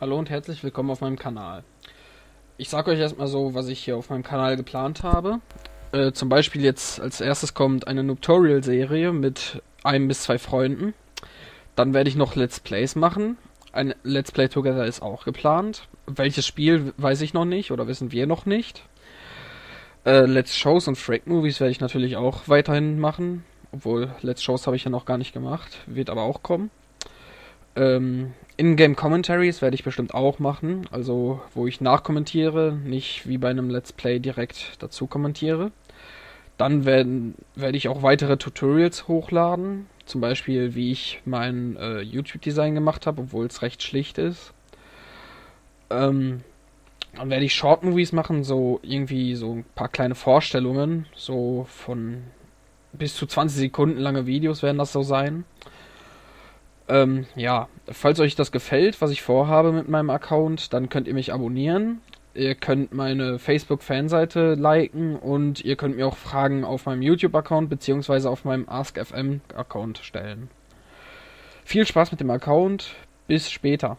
Hallo und herzlich willkommen auf meinem Kanal. Ich sage euch erstmal so, was ich hier auf meinem Kanal geplant habe. Äh, zum Beispiel jetzt als erstes kommt eine Noctorial-Serie mit einem bis zwei Freunden. Dann werde ich noch Let's Plays machen. Ein Let's Play Together ist auch geplant. Welches Spiel weiß ich noch nicht oder wissen wir noch nicht. Äh, Let's Shows und Freak Movies werde ich natürlich auch weiterhin machen. Obwohl, Let's Shows habe ich ja noch gar nicht gemacht. Wird aber auch kommen. Ähm, in-Game Commentaries werde ich bestimmt auch machen, also wo ich nachkommentiere, nicht wie bei einem Let's Play direkt dazu kommentiere. Dann werden, werde ich auch weitere Tutorials hochladen, zum Beispiel wie ich mein äh, YouTube-Design gemacht habe, obwohl es recht schlicht ist. Ähm, dann werde ich Short Movies machen, so irgendwie so ein paar kleine Vorstellungen, so von bis zu 20 Sekunden lange Videos werden das so sein. Ähm, ja, falls euch das gefällt, was ich vorhabe mit meinem Account, dann könnt ihr mich abonnieren. Ihr könnt meine Facebook-Fanseite liken und ihr könnt mir auch Fragen auf meinem YouTube-Account bzw. auf meinem AskFM-Account stellen. Viel Spaß mit dem Account. Bis später.